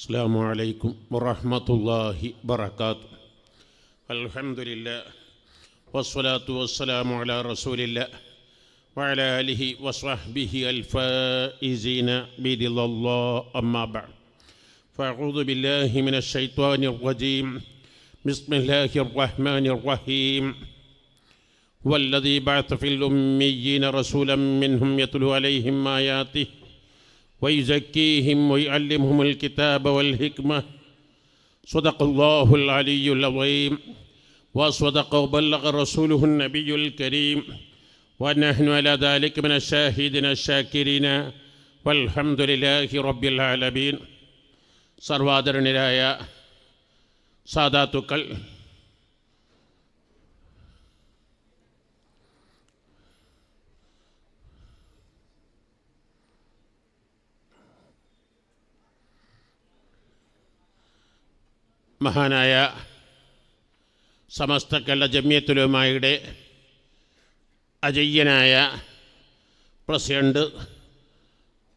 السلام عليكم ورحمة الله وبركاته الحمد لله والصلاة والسلام على رسول الله وعلى آله وصحبه الفائزين برضا الله أما بعد فأعوذ بالله من الشيطان الرجيم بسم الله الرحمن الرحيم والذي بعث في الأميين رسولا منهم يتلو عليهم آياته ويزكيهم ويعلمهم الكتاب والحكمة صدق الله العلي العظيم وصدق وبلغ رسوله النبي الكريم ونحن على ذلك من الشاهدين الشاكرين والحمد لله رب العالمين സർവാദരണരായ സാധാത്തുക്കൾ മഹാനായ സമസ്ത കല്ല ജമ്യത്തുലുമായുടെ അജയ്യനായ പ്രസിഡന്റ്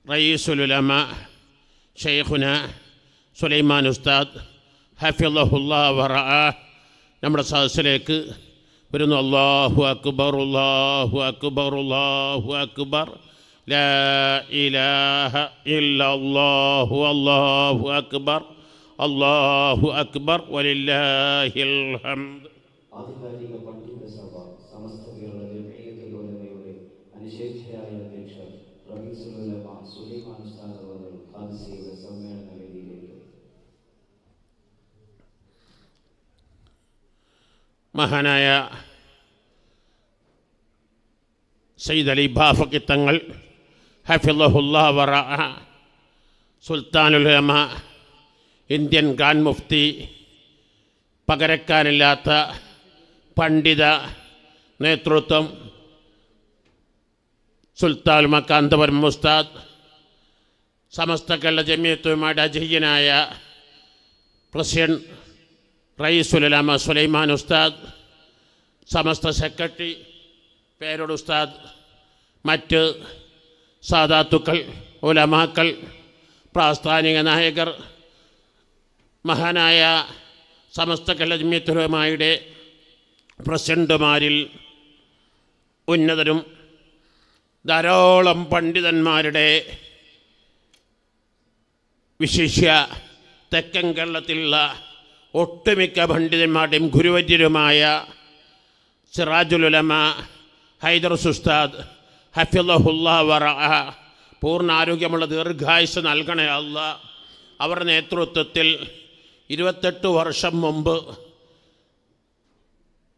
റയീസുലുലമ ഷെയ്ഖുന സുലൈമാൻ ഉസ്താദ് ഹഫിള്ളഹുല്ലാ വറ നമ്മുടെ സദസ്സിലേക്ക് വരുന്നു. അള്ളാഹു അക്ബർ അള്ളാഹു അക്ബർ അള്ളാഹു അക്ബർ. ലാ ഇലാഹ ഇല്ലല്ലാഹു അല്ലാഹു അക്ബർ. അള്ളാഹു അക്ബർ വലില്ലാഹിൽ ഹംദ് ആധികാരിക പണ്ഡിത സഭ സമസ്ത കേരള ജമീയത്തുലമയുടെ അനുശേഷയായ അധ്യക്ഷർ റബീസുലമ സുലൈമാൻ ഉസ്താദ് അവർ ഹാദിസയുടെ സമ്മേളന വേദിയിലേക്ക് മഹാനായ സയ്യിദ് അലി ബാഫക്കി തങ്ങൾ ഹഫിള്ളഹുല്ലാ വറ സുൽത്താനുലമ ഇന്ത്യൻ ഗ്രാൻഡ് മുഫ്തി പകരക്കാനില്ലാത്ത പണ്ഡിത നേതൃത്വം സുൽത്താൻ മക്കാന്തപുരം മുസ്താദ് സമസ്ത കേരള ജമിയത്തുമായിട്ട് അജയ്യനായ പ്രസിഡന്റ് റയീസുലമ സുലൈമാൻ ഉസ്താദ് സമസ്ത സെക്രട്ടറി പേരോട് ഉസ്താദ് മറ്റ് സാധാത്തുക്കൾ ഉലമാക്കൾ പ്രാസ്ഥാനിക നായകർ മഹാനായ സമസ്ത കലജ്മ്യത്തുലമായുടെ പ്രസിഡന്റുമാരിൽ ഉന്നതരും ധാരാളം പണ്ഡിതന്മാരുടെ വിശിഷ്യ തെക്കൻ കേരളത്തിലുള്ള ഒട്ടുമിക്ക പണ്ഡിതന്മാരുടെയും ഗുരുവര്യരുമായ സിറാജുലുലമ ഹൈദർ സുസ്താദ് ഹഫിള്ള വറ പൂർണ ആരോഗ്യമുള്ള ദീർഘായുസ് നൽകണേ അവരുടെ നേതൃത്വത്തിൽ ഇരുപത്തെട്ട് വർഷം മുമ്പ്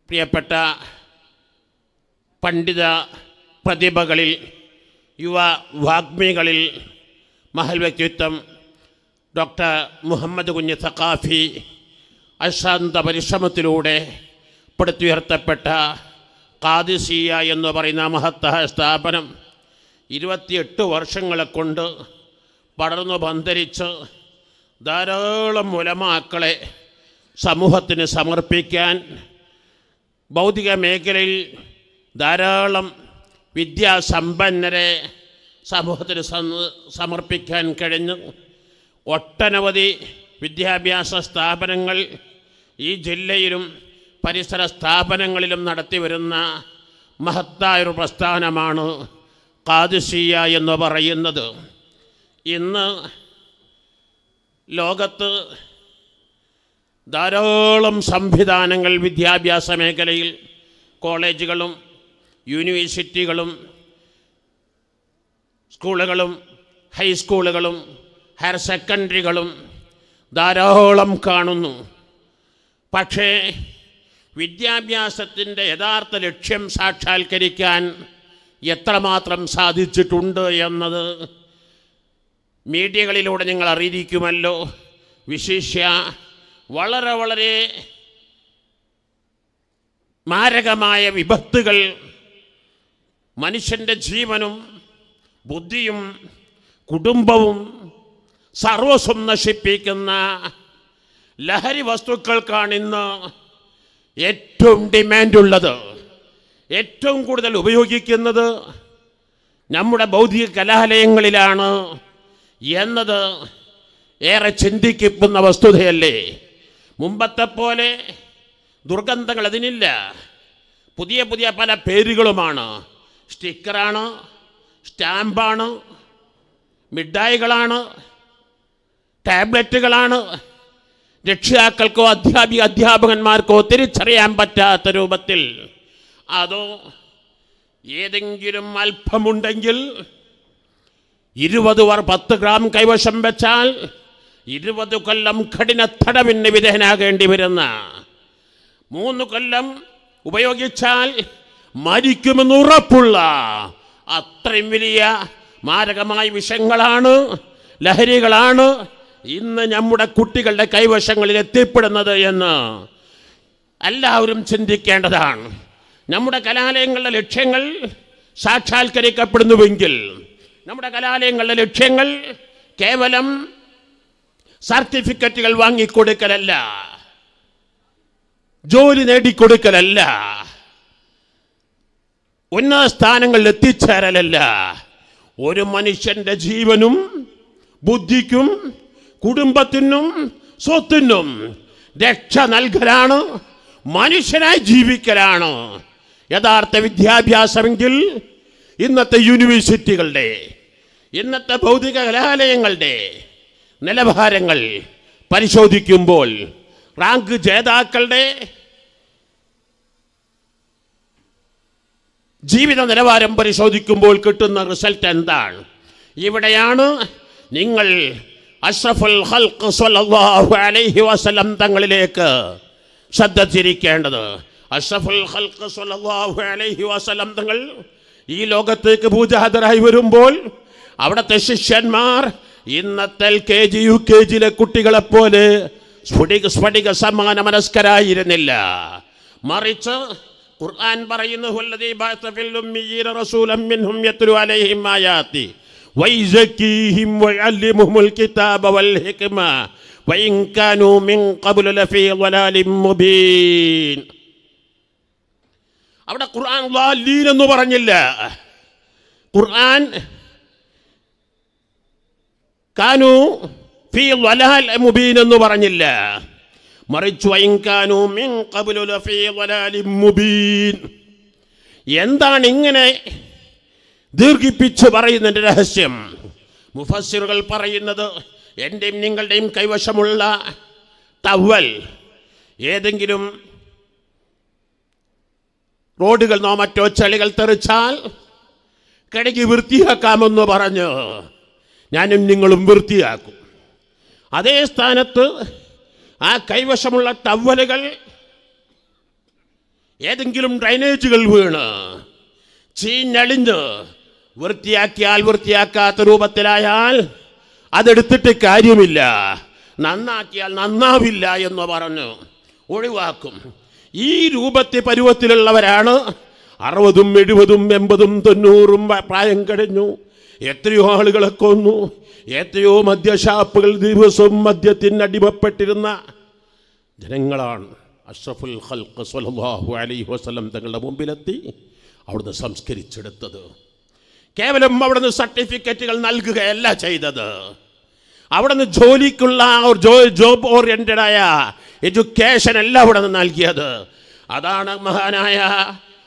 പ്രിയപ്പെട്ട പണ്ഡിത പ്രതിഭകളിൽ യുവ വാഗ്മികളിൽ മഹൽ വ്യക്തിത്വം ഡോക്ടർ മുഹമ്മദ് കുഞ്ഞ് സഖാഫി അശാന്ത പരിശ്രമത്തിലൂടെ പടുത്തുയർത്തപ്പെട്ട കാദിസിയ എന്ന് പറയുന്ന മഹത്തായ സ്ഥാപനം ഇരുപത്തിയെട്ട് വർഷങ്ങളെ കൊണ്ട് പടർന്നു പന്തരിച്ച് ധാരാളം മുലമാക്കളെ സമൂഹത്തിന് സമർപ്പിക്കാൻ ഭൗതിക മേഖലയിൽ ധാരാളം വിദ്യാസമ്പന്നരെ സമൂഹത്തിന് സമർപ്പിക്കാൻ കഴിഞ്ഞു. ഒട്ടനവധി വിദ്യാഭ്യാസ സ്ഥാപനങ്ങൾ ഈ ജില്ലയിലും പരിസര സ്ഥാപനങ്ങളിലും നടത്തി വരുന്ന മഹത്തായൊരു പ്രസ്ഥാനമാണ് കാദിസിയ എന്ന് പറയുന്നത്. ഇന്ന് ലോകത്ത് ധാരാളം സംവിധാനങ്ങൾ വിദ്യാഭ്യാസ മേഖലയിൽ കോളേജുകളും യൂണിവേഴ്സിറ്റികളും സ്കൂളുകളും ഹൈസ്കൂളുകളും ഹയർ സെക്കൻഡറികളും ധാരാളം കാണുന്നു. പക്ഷേ വിദ്യാഭ്യാസത്തിന്റെ യഥാർത്ഥ ലക്ഷ്യം സാക്ഷാത്കരിക്കാൻ എത്രമാത്രം സാധിച്ചിട്ടുണ്ട് എന്നത് മീഡിയകളിലൂടെ നിങ്ങൾ അറിയിക്കുമല്ലോ. വിശിഷ്യ വളരെ വളരെ മാരകമായ വിപത്തുകൾ മനുഷ്യന്റെ ജീവനും ബുദ്ധിയും കുടുംബവും സർവസ്വം നശിപ്പിക്കുന്ന ലഹരി വസ്തുക്കൾക്കാണ് ഇന്ന് ഏറ്റവും ഡിമാൻഡുള്ളത്. ഏറ്റവും കൂടുതൽ ഉപയോഗിക്കുന്നത് നമ്മുടെ ബൗദ്ധിക കലാലയങ്ങളിലാണ്. എന്നത് ഏറെ ചിന്തിക്കുന്ന വസ്തുതയല്ലേ? മുമ്പത്തെ പോലെ ദുർഗന്ധങ്ങൾ അതിനില്ല. പുതിയ പുതിയ പല പേരുകളുമാണ്. സ്റ്റിക്കറാണ് സ്റ്റാമ്പാണ് മിഠായികളാണ് ടാബ്ലറ്റുകളാണ്. രക്ഷിതാക്കൾക്കോ അധ്യാപിക അധ്യാപകന്മാർക്കോ തിരിച്ചറിയാൻ പറ്റാത്ത രൂപത്തിൽ അതോ ഏതെങ്കിലും അല്പമുണ്ടെങ്കിൽ ഇരുപത് വർ പത്ത് ഗ്രാം കൈവശം വെച്ചാൽ ഇരുപത് കൊല്ലം കഠിന തടവിന് വിധേയനാകേണ്ടി വരുന്ന മൂന്ന് കൊല്ലം ഉപയോഗിച്ചാൽ മരിക്കുമെന്ന് ഉറപ്പുള്ള അത്രയും വലിയ മാരകമായ വിഷങ്ങളാണ് ലഹരികളാണ് ഇന്ന് നമ്മുടെ കുട്ടികളുടെ കൈവശങ്ങളിൽ എത്തിപ്പെടുന്നത് എന്ന് എല്ലാവരും ചിന്തിക്കേണ്ടതാണ്. നമ്മുടെ കലാലയങ്ങളുടെ ലക്ഷ്യങ്ങൾ സാക്ഷാത്കരിക്കപ്പെടുന്നുവെങ്കിൽ നമ്മുടെ കലാലയങ്ങളുടെ ലക്ഷ്യങ്ങൾ കേവലം സർട്ടിഫിക്കറ്റുകൾ വാങ്ങിക്കൊടുക്കലല്ല. ജോലി നേടിക്കൊടുക്കലല്ല. ഉന്നത സ്ഥാനങ്ങളിൽ എത്തിച്ചേരലല്ല. ഒരു മനുഷ്യന്റെ ജീവനും ബുദ്ധിക്കും കുടുംബത്തിനും സ്വത്തിനും രക്ഷ നൽകലാണ് മനുഷ്യനായി ജീവിക്കലാണ്. യഥാർത്ഥ വിദ്യാഭ്യാസമെങ്കിൽ ഇന്നത്തെ യൂണിവേഴ്സിറ്റികളുടെ ഇന്നത്തെ ഭൗതിക കലാലയങ്ങളുടെ നിലവാരങ്ങൾ പരിശോധിക്കുമ്പോൾ റാങ്ക് ജേതാക്കളുടെ ജീവിത നിലവാരം പരിശോധിക്കുമ്പോൾ കിട്ടുന്ന റിസൾട്ട് എന്താണ്? ഇവിടെയാണ് നിങ്ങൾ അഷ്റഫുൽ ഹൽക്ക് അലൈഹി വസല്ലം തങ്ങളിലേക്ക് ശ്രദ്ധ തിരിക്കേണ്ടത്. അഷ്റഫുൽ ഹൽക്ക് അലൈഹി വസല്ലം തങ്ങൾ ഈ ലോകത്തേക്ക് പൂജാതരായി വരുമ്പോൾ അവിടുത്തെ ശിഷ്യന്മാർ ഇന്നത്തെ കെ ജി യു കെ ജിയിലെ കുട്ടികളെപ്പോലെ സ്ഫടിക സ്ഫടിക സമാന മനസ്കരായിരുന്നില്ല. മറിച്ച് ഖുർആൻ പറയുന്നു "ഹുവല്ലദീ അവിടെ ഖുർആൻ ളാലീൻ എന്ന് പറഞ്ഞില്ല. ഖുർആൻ കാനു ഫീ ളലാൽ മുബീൻ എന്ന് പറഞ്ഞില്ല. മറിച്ചു വൈങ്കാനു മിൻ ഖബ്ലു ലഫീ ളലാലിൻ മുബീൻ. എന്താണ് ഇങ്ങനെ ദീർഘിപ്പിച്ച് പറയുന്നതിന്റെ രഹസ്യം? മുഫസ്സിറുകൾ പറയുന്നത് എന്റെയും നിങ്ങളുടെയും കൈവശമുള്ള തവൽ ഏതെങ്കിലും റോഡുകൾ നോ മറ്റോ ചെളികൾ തെറിച്ചാൽ കിടക്കി വൃത്തിയാക്കാമെന്ന് പറഞ്ഞ് ഞാനും നിങ്ങളും വൃത്തിയാക്കും. അതേ സ്ഥാനത്ത് ആ കൈവശമുള്ള ടവലുകൾ ഏതെങ്കിലും ഡ്രൈനേജുകൾ വീണ് ചീഞ്ഞളിഞ്ഞ് വൃത്തിയാക്കിയാൽ വൃത്തിയാക്കാത്ത രൂപത്തിലായാൽ അതെടുത്തിട്ട് കാര്യമില്ല. നന്നാക്കിയാൽ നന്നാവില്ല എന്ന് പറഞ്ഞു ഒഴിവാക്കും. ഈ രൂപത്തെ പരുവത്തിലുള്ളവരാണ് അറുപതും എഴുപതും എൺപതും തൊണ്ണൂറും പ്രായം കഴിഞ്ഞു. എത്രയോ ആളുകളെ കൊന്നു. എത്രയോ മദ്യഷാപ്പുകൾ ദിവസവും മദ്യത്തിന് അടിമപ്പെട്ടിരുന്ന ജനങ്ങളാണ്. അഷ്റഫുൽ ഹൽക്ക് സ്വല്ലല്ലാഹു അലൈഹി വസ്ലം തങ്ങളുടെ മുമ്പിലെത്തി അവിടുന്ന് സംസ്കരിച്ചെടുത്തത്. കേവലം അവിടുന്ന് സർട്ടിഫിക്കറ്റുകൾ നൽകുകയല്ല ചെയ്തത്. അവിടുന്ന് ജോലിക്കുള്ള ജോബ് ഓറിയന്റഡായ എഡ്യൂക്കേഷൻ അല്ല അവിടെ നിന്ന് നൽകിയത്. അതാണ് മഹാനായ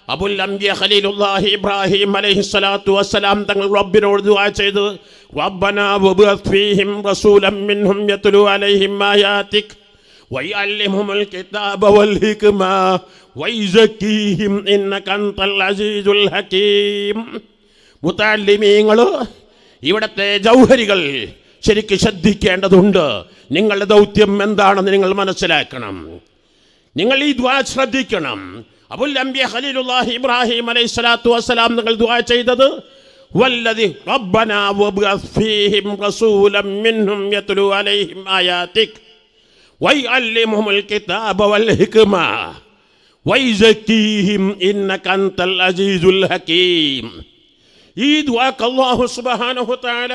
അബുൽ അംബിയ ഖലീലുല്ലാഹി ഇബ്രാഹിം അലൈഹി സ്വലാത്തു വസ്സലാം തങ്ങൾ റബ്ബിനോട് ദുആ ചെയ്തു റബ്ബനാ വബഅത് ഫീഹിം റസൂലൻ മിൻഹും യത്ലു അലൈഹിം ആയാതിക് വയഅല്ലിമുൽ കിതാബ വൽ ഹിക്മ വയസക്കീഹിം ഇന്നക അൻതൽ അസീസുൽ ഹകീം. മുതഅല്ലിമീങ്ങൾ ഇവിടത്തെ ജൗഹരികൾ ശരിക്ക് ശ്രദ്ധിക്കേണ്ടതുണ്ട്. നിങ്ങളുടെ ദൗത്യം എന്താണെന്ന് നിങ്ങൾ മനസ്സിലാക്കണം. നിങ്ങൾ ഈ ദ്വാ ശ്രദ്ധിക്കണം. അബുൽ അംബിയ ഖലീലുല്ലാഹി ഇബ്രാഹിം അലൈഹി സ്വലാത്തു വസ്സലാം നിങ്ങൾ ദ്വാ ചെയ്തത്? വല്ലതി റബ്ബനാ വബ്ഗസ് ഫീഹിം റസൂലം മിൻഹും യത്ലു അലൈഹിം ആയാതിക്. വയഅല്ലിമുഹുൽ കിതാബ വൽ ഹിക്മ. വൈസക്കീഹിം ഇന്നക അൻതൽ അസീസുൽ ഹകീം. ഈ ദുആ അല്ലാഹു സുബ്ഹാനഹു വ തആല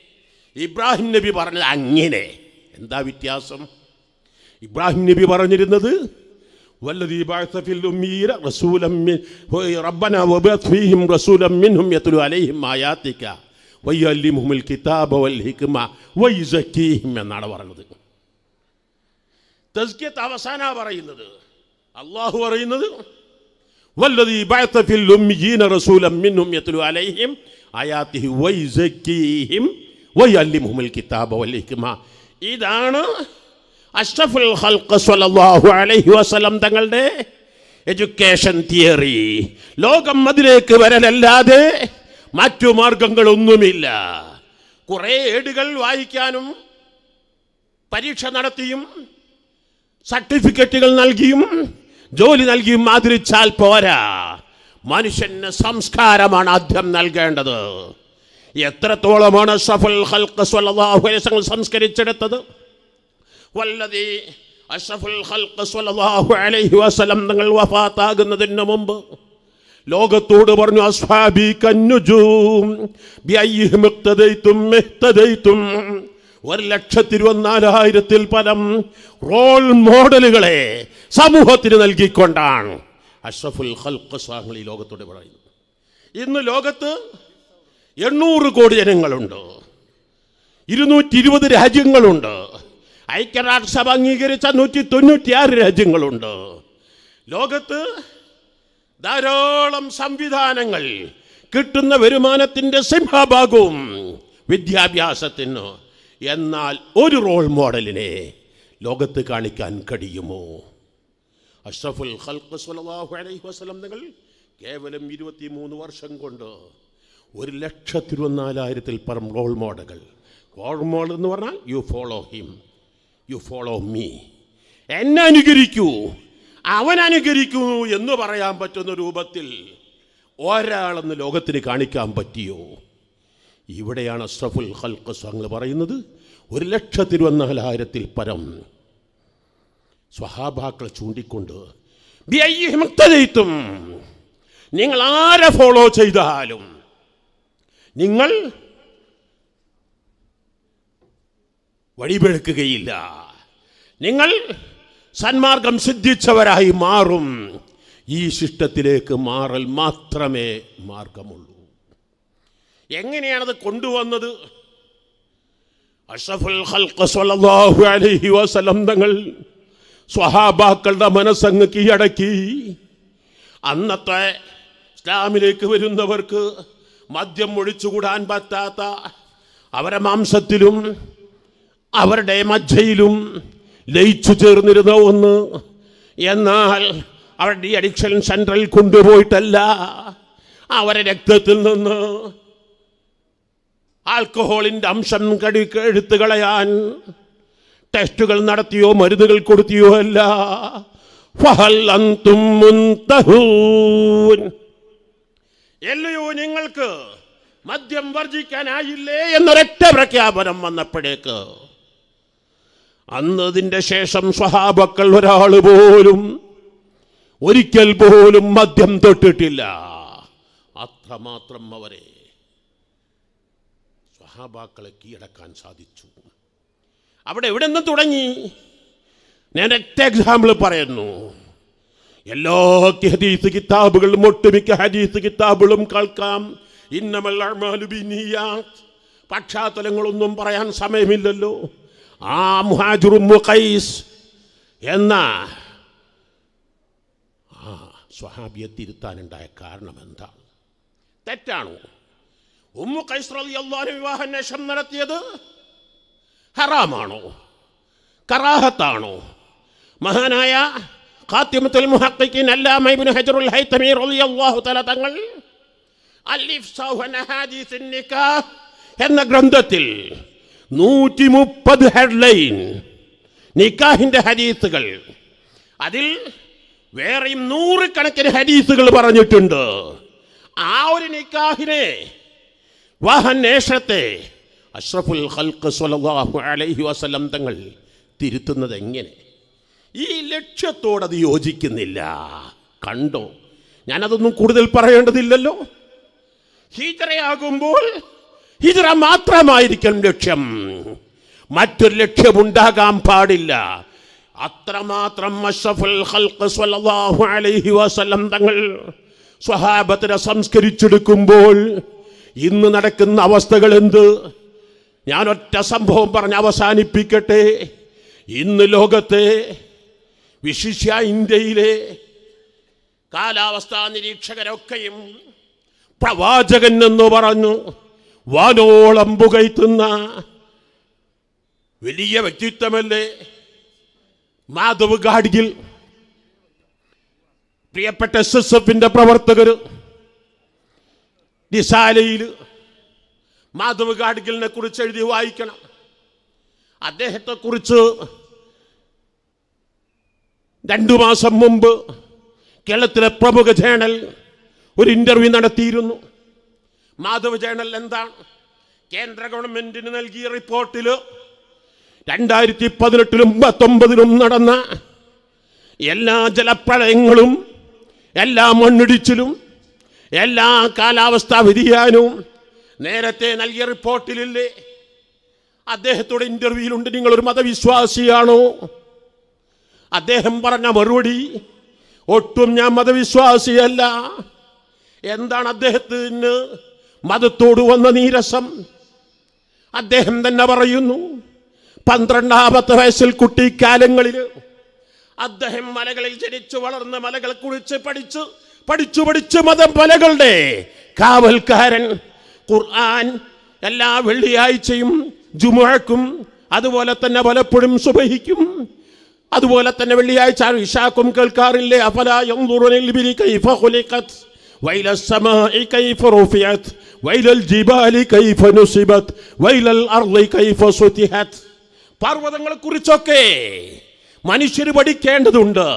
ഇബ്രാഹിം നബി പറഞ്ഞത് അങ്ങനെ എന്താ വ്യത്യാസം ഇബ്രാഹിം നബി പറഞ്ഞിരുന്നത് والذي بعث في الأميين رسولا من ربنا وبعث فيهم رسولا منهم يتلو عليهم آياتك ويعلمهم الكتاب والحكمة ويزكيهم എന്നാണ് പറഞ്ഞത് തസ്കിയത്ത് അവസാന പറയുന്നത് അള്ളാഹു പറയുന്നത് والذي بعث في الأميين رسولا منهم يتلو عليهم آياته ويزكيهم വൈ മുഹമ്മൽ കിതാബ് വല്ലിക്കുമ ഇതാണ് അഷ്റഫുൽ ഹൽക്ക് സല്ലല്ലാഹു അലൈഹി വസല്ലം തങ്ങളുടെ എഡ്യൂക്കേഷൻ തിയറി. ലോകം അതിലേക്ക് വരലല്ലാതെ മറ്റു മാർഗങ്ങളൊന്നുമില്ല. കുറേ ഏടുകൾ വായിക്കാനും പരീക്ഷ നടത്തിയും സർട്ടിഫിക്കറ്റുകൾ നൽകിയും ജോലി നൽകിയും ആദരിച്ചാൽ പോരാ. മനുഷ്യന് സംസ്കാരമാണ് ആദ്യം നൽകേണ്ടത്. എത്രത്തോളമാണ് സഫൽ അലൈഹി വസല്ലം സംസ്കരിച്ചെടുത്തത്? വല്ലതി അഷ്റഫുൽ ഖൽഖ് സ്വല്ലല്ലാഹു അലൈഹി വസല്ലം തങ്ങൾ വഫാത്താകുന്നതിന് മുമ്പ് ലോകത്തോട് പറഞ്ഞു അസ്ഹാബി കന്നുജൂം ഒരു ലക്ഷത്തി ഇരുപത്തിനാലായിരത്തിൽ പരം റോൾ മോഡലുകളെ സമൂഹത്തിന് നൽകിക്കൊണ്ടാണ് അഷ്റഫുൽ ഖൽഖ് സ്വാങ്ങൾ ഈ ലോകത്തോട് പറയുന്നത്. ഇന്ന് ലോകത്ത് എണ്ണൂറ് കോടി ജനങ്ങളുണ്ട്. ഇരുന്നൂറ്റി ഇരുപത് രാജ്യങ്ങളുണ്ട്. ഐക്യരാഷ്ട്രസഭ അംഗീകരിച്ച നൂറ്റി തൊണ്ണൂറ്റിയാറ് രാജ്യങ്ങളുണ്ട്. ലോകത്ത് ധാരാളം സംവിധാനങ്ങൾ കിട്ടുന്ന വരുമാനത്തിന്റെ സിംഹഭാഗവും വിദ്യാഭ്യാസത്തിന്. എന്നാൽ ഒരു റോൾ മോഡലിനെ ലോകത്ത് കാണിക്കാൻ കഴിയുമോ? അഷ്റഫുൽ ഖൽഖ് സ്വല്ലല്ലാഹു അലൈഹി നിങ്ങൾ കേവലം ഇരുപത്തിമൂന്ന് വർഷം കൊണ്ട് ഒരു ലക്ഷത്തി ഇരുപത്തിനാലായിരത്തിൽ പരം റോൾ മോഡലുകൾ റോൾ മോഡൽ എന്ന് പറഞ്ഞാൽ you follow him you follow me എന്നെ അനുകരിക്കൂ. അവൻ അനുകരിക്കൂ എന്ന് പറയാൻ പറ്റുന്ന രൂപത്തിൽ ഒരാളെന്ന് ലോകത്തിന് കാണിക്കാൻ പറ്റിയോ? ഇവിടെയാണ് അഷ്റഫുൽ ഹൽക്ക് സ്വാങ്ങൾ പറയുന്നത് ഒരു ലക്ഷത്തി ഇരുപത്തിനാലായിരത്തിൽ പരം. സ്വഹാബാക്കളെ ചൂണ്ടിക്കൊണ്ട്. നിങ്ങൾ ആരെ ഫോളോ ചെയ്താലും നിങ്ങൾ വഴിപെടുക്കുകയില്ല. നിങ്ങൾ സന്മാർഗം സിദ്ധിച്ചവരായി മാറും. ഈ ശിഷ്ടത്തിലേക്ക് മാറൽ മാത്രമേ മാർഗമുള്ളൂ. എങ്ങനെയാണത് കൊണ്ടുവന്നത്? തങ്ങൾ സ്വഹാബാക്കളുടെ മനസ്സങ്ങ് കീഴടക്കി. അന്നത്തെ ഇസ്ലാമിലേക്ക് വരുന്നവർക്ക് മദ്യം ഒഴിച്ചുകൂടാൻ പറ്റാത്ത അവരെ മാംസത്തിലും അവരുടെ മജ്ജയിലും ലയിച്ചു ചേർന്നിരുന്ന ഒന്ന്. എന്നാൽ അവരുടെ ഈ അഡിക്ഷൻ സെൻട്രൽ കൊണ്ടുപോയിട്ടല്ല. അവരെ രക്തത്തിൽ നിന്ന് ആൽക്കഹോളിന്റെ അംശം കടി എടുത്തു കളയാൻ ടെസ്റ്റുകൾ നടത്തിയോ മരുന്നുകൾ കൊടുത്തിയോ അല്ല. ഫഹൽ അന്തും. എല്ലയോ നിങ്ങൾക്ക് മദ്യം വർജിക്കാനായില്ലേ എന്നൊരൊറ്റ പ്രഖ്യാപനം വന്നപ്പോഴേക്ക് അന്നതിന്റെ ശേഷം സ്വഹാബക്കൾ ഒരാൾ പോലും ഒരിക്കൽ പോലും മദ്യം തൊട്ടിട്ടില്ല. അത്രമാത്രം അവരെ സ്വഹാബാക്കളെ കീഴടക്കാൻ സാധിച്ചു. അവിടെ എവിടെ നിന്ന് തുടങ്ങി? ഞാൻ ഒറ്റ എക്സാമ്പിൾ പറയുന്നു. എല്ലാ ഹദീസ് കിതാബുകളും ഒട്ടുമിക്ക ഹദീസ് കിതാബുകളും കേൾക്കാം. പക്ഷാതലങ്ങളൊന്നും പറയാൻ സമയമില്ലല്ലോ. ആ മുഹാജുറും മുഖൈസ് എന്ന ആ സ്വഹാബിയെ തിരുത്താനുണ്ടായ കാരണം എന്താണ് തെറ്റാണോ? ഉമ്മു റളിയല്ലാഹു അൻഹു വിവാഹാന്വേഷണം നടത്തിയത് ഹറാമാണോ? കറാഹത്താണോ? മഹാനായ ഖാത്തിമത്തുൽ മുഹഖിഖീൻ അല്ലാമ ഇബ്നു ഹജറുൽ ഹൈതമി റളിയല്ലാഹു തആല തങ്ങൾ അൽ-ഇഫ്സാഹു അൻ അഹാദീസിൻ നിക്കാഹ് എന്ന ഗ്രന്ഥത്തിൽ നൂറ്റി മുപ്പത് ഹെഡ്ലൈൻ നിക്കാഹിന്റെ ഹദീസുകൾ. അതിൽ വേറെയും നൂറുകണക്കിന് ഹദീസുകൾ പറഞ്ഞിട്ടുണ്ട്. ആ ഒരു നിക്കാഹിനെ വാഹനേഷത്തെ അഷ്റഫുൽ ഖൽഖ് സ്വല്ലല്ലാഹു അലൈഹി വസല്ലം തങ്ങൾ തിരുത്തുന്നത് എങ്ങനെ? ഈ ലക്ഷ്യത്തോടത് യോജിക്കുന്നില്ല. കണ്ടോ? ഞാനതൊന്നും കൂടുതൽ പറയേണ്ടതില്ലല്ലോ. ഹിജറയാകുമ്പോൾ ഹിജറ മാത്രമായിരിക്കും ലക്ഷ്യം. മറ്റൊരു ലക്ഷ്യമുണ്ടാകാൻ പാടില്ല. അത്രമാത്രം അലൈഹി വസല്ലം തങ്ങൾ സ്വഹാബത്തിനെ സംസ്കരിച്ചെടുക്കുമ്പോൾ ഇന്ന് നടക്കുന്ന അവസ്ഥകൾ എന്ത്? ഞാനൊറ്റ സംഭവം പറഞ്ഞ് അവസാനിപ്പിക്കട്ടെ. ഇന്ന് ലോകത്തെ വിശിഷ്യ ഇന്ത്യയിലെ കാലാവസ്ഥാ നിരീക്ഷകരൊക്കെയും പ്രവാചകൻ എന്ന് പറഞ്ഞു വാനോളം പുകയ്ത്തുന്ന വലിയ വ്യക്തിത്വമല്ലേ? മാധവ് ഗാഡ്ഗിൽ. പ്രിയപ്പെട്ട എസ് എസ് എഫിന്റെ പ്രവർത്തകർ നിസാലയിൽ മാധവ് ഗാഡ്ഗിലിനെ കുറിച്ച് എഴുതി വായിക്കണം. അദ്ദേഹത്തെക്കുറിച്ച് രണ്ടു മാസം മുമ്പ് കേരളത്തിലെ പ്രമുഖ ജേണൽ ഒരു ഇന്റർവ്യൂ നടത്തിയിരുന്നു. മാധവ് ജേണൽ എന്താണ്? കേന്ദ്ര ഗവൺമെന്റിന് നൽകിയ റിപ്പോർട്ടിൽ രണ്ടായിരത്തി പതിനെട്ടിലും പത്തൊമ്പതിലും നടന്ന എല്ലാ ജലപ്രളയങ്ങളും എല്ലാ മണ്ണിടിച്ചിലും എല്ലാ കാലാവസ്ഥാ വ്യതിയാനവും നേരത്തെ നൽകിയ റിപ്പോർട്ടിലില്ലേ? അദ്ദേഹത്തോട് ഇന്റർവ്യൂയിലുണ്ട് നിങ്ങളൊരു മതവിശ്വാസിയാണോ? അദ്ദേഹം പറഞ്ഞ മറുപടി ഒട്ടും ഞാൻ മതവിശ്വാസിയല്ല. എന്താണ് അദ്ദേഹത്തിന് മതത്തോട് വന്ന നീരസം? അദ്ദേഹം തന്നെ പറയുന്നു പന്ത്രണ്ടാമത്തെ വയസ്സിൽ കുട്ടിക്കാലങ്ങളിൽ അദ്ദേഹം മലകളിൽ ജനിച്ചു വളർന്ന് മലകൾ കുറിച്ച് പഠിച്ച് പഠിച്ചു പഠിച്ച് മതം മലകളുടെ കാവൽക്കാരൻ. ഖുർആൻ എല്ലാ വെള്ളിയാഴ്ചയും ജുമുഴക്കും അതുപോലെ തന്നെ പലപ്പോഴും സുബഹിക്കും. അതുപോലെ തന്നെ വെള്ളിയാഴ്ച ഇഷാക്കും കേൾക്കാറില്ലേ? പർവതങ്ങളെ കുറിച്ചൊക്കെ മനുഷ്യർ പഠിക്കേണ്ടതുണ്ട്.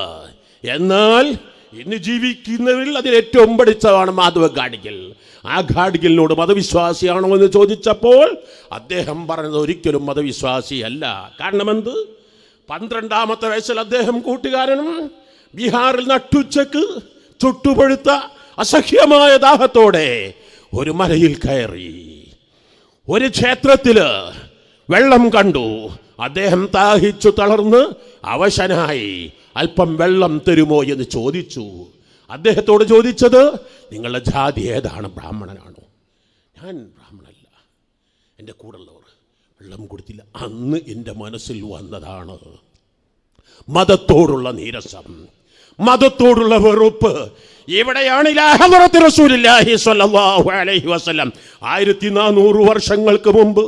എന്നാൽ ഇന്ന് ജീവിക്കുന്നവരിൽ അതിൽ ഏറ്റവും പഠിച്ചതാണ് മാധവ ഗാഡ്ഗിൽ ആ ഗാഡ്ഗിലിനോട് മതവിശ്വാസിയാണോ എന്ന് ചോദിച്ചപ്പോൾ അദ്ദേഹം പറഞ്ഞത് ഒരിക്കലും മതവിശ്വാസിയല്ല. കാരണമെന്ത്? പന്ത്രണ്ടാമത്തെ വയസ്സിൽ അദ്ദേഹം കൂട്ടുകാരനും ബീഹാറിൽ നട്ടുച്ചക്ക് ചുട്ടുപഴുത്ത അസഹ്യമായ ദാഹത്തോടെ ഒരു മലയിൽ കയറി. ഒരു ക്ഷേത്രത്തിൽ വെള്ളം കണ്ടു. അദ്ദേഹം ദാഹിച്ചു തളർന്ന് അവശനായി അല്പം വെള്ളം തരുമോ എന്ന് ചോദിച്ചു. അദ്ദേഹത്തോട് ചോദിച്ചത് നിങ്ങളുടെ ജാതി ഏതാണ്? ബ്രാഹ്മണനാണോ? ഞാൻ ബ്രാഹ്മണല്ല എന്റെ കൂടെയുള്ളവർ വെള്ളം കൊടുത്തില്ല. അന്ന് എന്റെ മനസ്സിൽ വന്നതാണ് മതത്തോടുള്ള നീരസം മതത്തോടുള്ള വെറുപ്പ്. ഇവിടെയാണ് ആയിരത്തി നാനൂറ് വർഷങ്ങൾക്ക് മുമ്പ്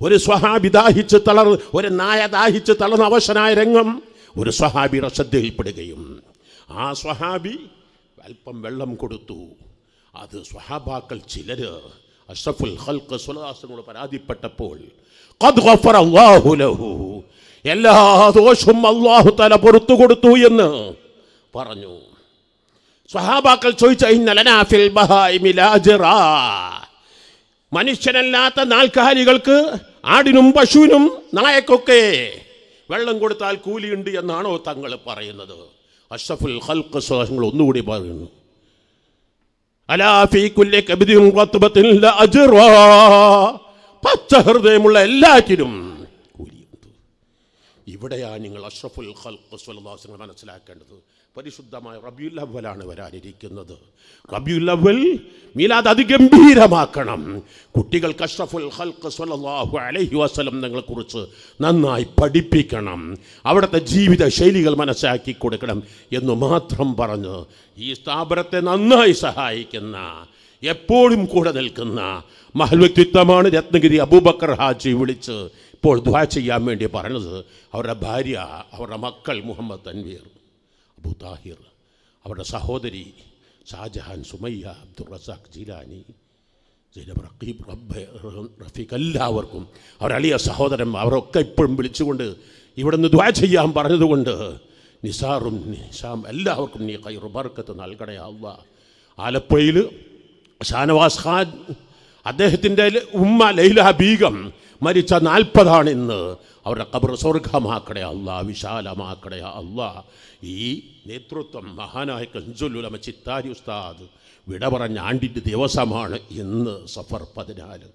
ഒരു സ്വഹാബി ദാഹിച്ച് തളർ ഒരു നായ ദാഹിച്ച് തളർന്ന അവശനായ രംഗം ഒരു സ്വഹാബിയുടെ ശ്രദ്ധയിൽപ്പെടുകയും ആ സ്വഹാബി അല്പം വെള്ളം കൊടുത്തു. അത് സ്വഹാബാക്കൾ ചിലര് അഷ്റഫുൽ ഹൽക്ക് സുലദാസനോട് പരാതിപ്പെട്ടപ്പോൾ എല്ലാ ദോഷവും അള്ളാഹു തല പുറത്തു കൊടുത്തു എന്ന് പറഞ്ഞു. സ്വഹാബാക്കൾ ചോദിച്ച മനുഷ്യനല്ലാത്ത നാൽക്കാലികൾക്ക് ആടിനും പശുവിനും നായക്കൊക്കെ വെള്ളം കൊടുത്താൽ കൂലിയുണ്ട് എന്നാണോ തങ്ങൾ പറയുന്നത്? അഷഫുൽ ഹൽക്ക് സ്വഹങ്ങൾ ഒന്നുകൂടി പറയുന്നു. അലാഫി കുല്ലി കബിദിൻ റത്ബത്തിൻ പച്ച ഹൃദയമുള്ള എല്ലാറ്റിനും കൂലിയുണ്ട്. ഇവിടെയാണ് നിങ്ങൾ അഷ്റഫുൽ ഖൽഖ് വസല്ലം മനസ്സിലാക്കേണ്ടത്. പരിശുദ്ധമായ റബിയുൽ അവലാണ് വരാനിരിക്കുന്നത്. റബിയുൽ അവൽ മീലാദ് അതിഗംഭീരമാക്കണം. കുട്ടികൾക്ക് അഷ്റഫുൽ ഖൽഖ് സ്വല്ലല്ലാഹു അലൈഹി വസ്ലം നിങ്ങളെക്കുറിച്ച് നന്നായി പഠിപ്പിക്കണം. അവിടുത്തെ ജീവിത ശൈലികൾ മനസ്സിലാക്കി കൊടുക്കണം എന്ന് മാത്രം പറഞ്ഞ് ഈ സ്ഥാപനത്തെ നന്നായി സഹായിക്കുന്ന എപ്പോഴും കൂടെ നിൽക്കുന്ന മഹൽ വ്യക്തിത്വമാണ് രത്നഗിരി അബൂബക്കർ ഹാജി വിളിച്ച് ഇപ്പോൾ ദ്വാ ചെയ്യാൻ വേണ്ടി പറഞ്ഞത് അവരുടെ ഭാര്യ അവരുടെ മക്കൾ മുഹമ്മദ് തൻവീർ അബു താഹിർ അവരുടെ സഹോദരി ഷാജഹാൻ സുമയ്യ അബ്ദുൾ റസാഖ് ജീലാനി സൈനബ് റഖീബ് റബ്ബ് റഫീഖ് എല്ലാവർക്കും അവരളിയ സഹോദരൻ അവരൊക്കെ ഇപ്പോഴും വിളിച്ചുകൊണ്ട് ഇവിടെ നിന്ന് ദ്വാ ചെയ്യാൻ പറഞ്ഞതുകൊണ്ട് നിസാറും നിസാം എല്ലാവർക്കും നീ കൈ റുബർക്കത്ത് നൽകണേ അള്ളാ. ആലപ്പുഴയിൽ ഷാനവാസ് ഖാൻ അദ്ദേഹത്തിന്റെ ഉമ്മ ലൈല ബീഗം മരിച്ച നാൽപ്പതാണ് ഇന്ന്. അവരുടെ കബർ സ്വർഗമാക്കടേ അല്ല വിശാലമാക്കടേ അല്ല. ഈ നേതൃത്വം മഹാനായ കഞ്ചുലുലമ ചിത്താരി ഉസ്താദ് വിട പറഞ്ഞ ആണ്ടിന്റെ ദിവസമാണ് ഇന്ന് സഫർ പതിനാല്.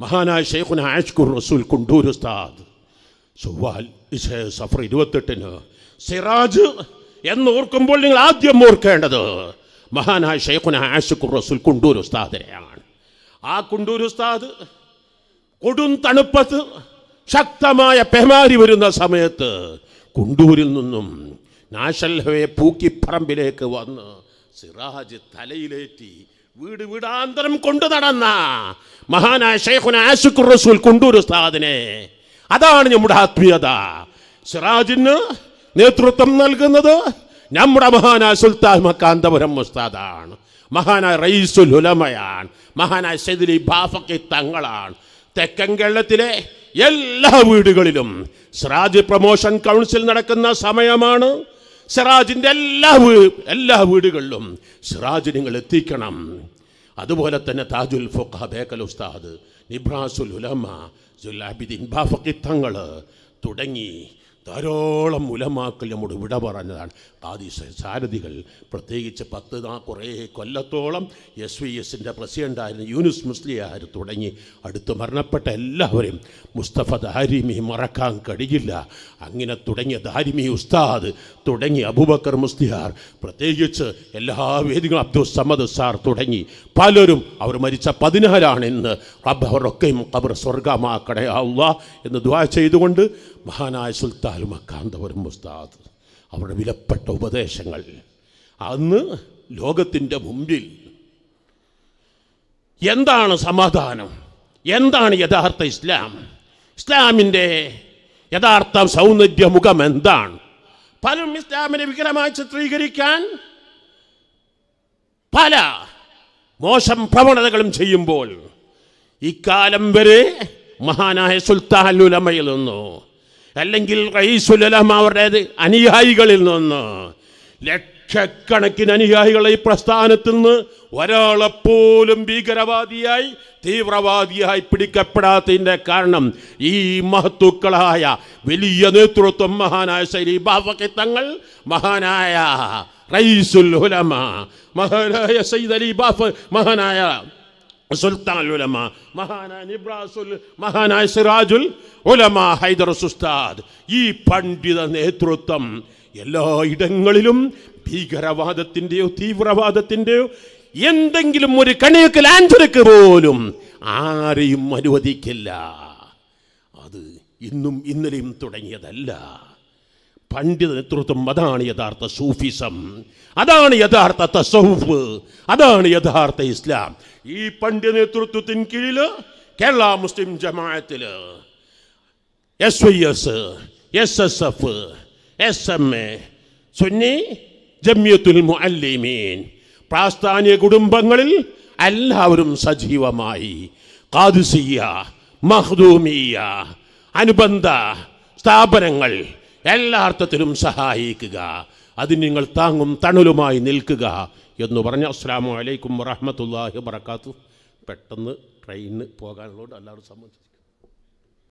മഹാനായ ഷെയ്ഖുന ആഷ്കുർ റസൂൽ കുണ്ടൂർ ഉസ്താദ് സുവാൽ സഫർ ഇരുപത്തെട്ടിന് സിറാജ് എന്ന് ഓർക്കുമ്പോൾ നിങ്ങൾ ആദ്യം ഓർക്കേണ്ടത് മഹാനായ ഷെയ്ഖുന ആഷിഖുർ റസൂൽ കുണ്ടൂർ ഉസ്താദിനെയാണ് ആ കുണ്ടൂർ ഉസ്താദ് കൊടും തണുപ്പത്ത് ശക്തമായ പെമാരി വരുന്ന സമയത്ത് കുണ്ടൂരിൽ നിന്നും നാഷണൽ ഹവേ പൂക്കിപ്പറമ്പിലേക്ക് വന്ന് സിറാജ് തലയിലേറ്റി വീട് വീടാന്തരം കൊണ്ടു നടന്ന മഹാനായ ഷെയ്ഖുന ആഷിഖുർ റസൂൽ കുണ്ടൂർ ഉസ്താദിനെ അതാണ് നമ്മുടെ ആത്മീയത. സിറാജിന് നേതൃത്വം നൽകുന്നത് നമ്മുടെ മഹാനായ സുൽത്താൻ മക്കാന്തപുരം മുസ്താദാണ് മഹാനായ റയീസുൽ ഉലമയാണ്. മഹാനായ സെദിലി ബാഫക്കി തങ്ങളാണ്. തെക്കൻ കേരളത്തിലെ എല്ലാ വീടുകളിലും സിറാജ് പ്രൊമോഷൻ കൗൺസിൽ നടക്കുന്ന സമയമാണ്. സിറാജിന്റെ എല്ലാ വീ എല്ലാ വീടുകളിലും സിറാജ് നിങ്ങൾ എത്തിക്കണം. അതുപോലെ തന്നെ താജുൽ ഫുഖ ബേക്കൽ ഉസ്താദ് നിബ്രാസുൽ ഉലമ ജുലാബിദ്ദീൻ ബാഫക്കി തങ്ങൾ തുടങ്ങി. ധാരാളം മുലമാക്കൾ നമ്മോട് വിട പറഞ്ഞതാണ്. ആദി സാരഥികൾ പ്രത്യേകിച്ച് പത്ത് നാ കുറേ കൊല്ലത്തോളം എസ് വി എസിന്റെ പ്രസിഡന്റായിരുന്ന യൂനുസ് മുസ്ലിയാർ തുടങ്ങി. അടുത്ത് മരണപ്പെട്ട എല്ലാവരെയും മുസ്തഫ ദാരിമി മറക്കാൻ കഴിയില്ല. അങ്ങനെ തുടങ്ങിയ ദാരിമി ഉസ്താദ് തുടങ്ങി അബൂബക്കർ മുസ്ലിയാർ പ്രത്യേകിച്ച് എല്ലാ വേദികളും അബ്ദുൽ സമദ് സാർ തുടങ്ങി. പലരും അവർ മരിച്ച പതിനാലാണ് ഇന്ന് റബ്ബ് അവരൊക്കെയും അവർ സ്വർഗമാക്കണേ അള്ളാ എന്ന് ദ്വാ ചെയ്തുകൊണ്ട് മഹാനായ സുൽത്താൻ മക്കാന്തപുരം മുസ്താദ് അവരുടെ വിലപ്പെട്ട ഉപദേശങ്ങൾ. അന്ന് ലോകത്തിന്റെ മുമ്പിൽ എന്താണ് സമാധാനം? എന്താണ് യഥാർത്ഥ ഇസ്ലാം? ഇസ്ലാമിന്റെ യഥാർത്ഥ സൗന്ദര്യ മുഖം എന്താണ്? പലരും ഇസ്ലാമിനെ വിഗ്രഹമായി ചിത്രീകരിക്കാൻ പല മോശം പ്രവണതകളും ചെയ്യുമ്പോൾ ഇക്കാലം വരെ മഹാനായ സുൽത്താൻ ഉലമയിൽ നിന്നു അല്ലെങ്കിൽ റയീസുലമ അവരുടെ അനുയായികളിൽ നിന്ന്. ലക്ഷക്കണക്കിന് അനുയായികളെ ഈ പ്രസ്ഥാനത്തിൽ നിന്ന് ഒരാളെപ്പോലും ഭീകരവാദിയായി തീവ്രവാദിയായി പിടിക്കപ്പെടാത്തതിന്റെ കാരണം ഈ മഹത്തുക്കളായ വലിയ നേതൃത്വം മഹാനായ ശൈലി ബാബക്കി തങ്ങൾ മഹാനായ റയീസുൽ ഹുലമ മഹാനായ സയ്യിദ് അലി ബാഫ് മഹാനായ മഹാനായ സിറാജുൽ ഉലമ ഹൈദർ സുസ്താദ്. ഈ പണ്ഡിത നേതൃത്വം എല്ലായിടങ്ങളിലും ഭീകരവാദത്തിന്റെയോ തീവ്രവാദത്തിന്റെയോ എന്തെങ്കിലും ഒരു കണിയൊക്കെ ലാഞ്ചനക്ക് പോലും ആരെയും അനുവദിക്കില്ല. അത് ഇന്നും ഇന്നലെയും തുടങ്ങിയതല്ല. പണ്ഡിത നേതൃത്വം അതാണ് യഥാർത്ഥ സൂഫിസം അതാണ് യഥാർത്ഥ തസൗഫ് അതാണ് യഥാർത്ഥ ഇസ്ലാം. ഈ പണ്ഡിത നേതൃത്വത്തിൻ കീഴിൽ കേരള മുസ്ലിം ജമാഅത്തിൽ S Y S S S F S M A Sunni ജമ്യത്തുൽ മുഅല്ലിമീൻ. പ്രാസ്ഥാനിക കുടുംബങ്ങളിൽ എല്ലാവരും സജീവമായി. കാതുസിയ മഹ്ദൂമിയ അനുബന്ധ സ്ഥാപനങ്ങൾ എല്ലാ അർത്ഥത്തിലും സഹായിക്കുക. അതിന് നിങ്ങൾ താങ്ങും തണലുമായി നിൽക്കുക എന്ന് പറഞ്ഞ അസ്സാം വലൈക്കും വറഹമത്തല്ലാഹി വബർക്കാത്തു പെട്ടെന്ന് ട്രെയിനിന് പോകാനുള്ളതുകൊണ്ട് എല്ലാവരും സംബന്ധിച്ചു